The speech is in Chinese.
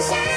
山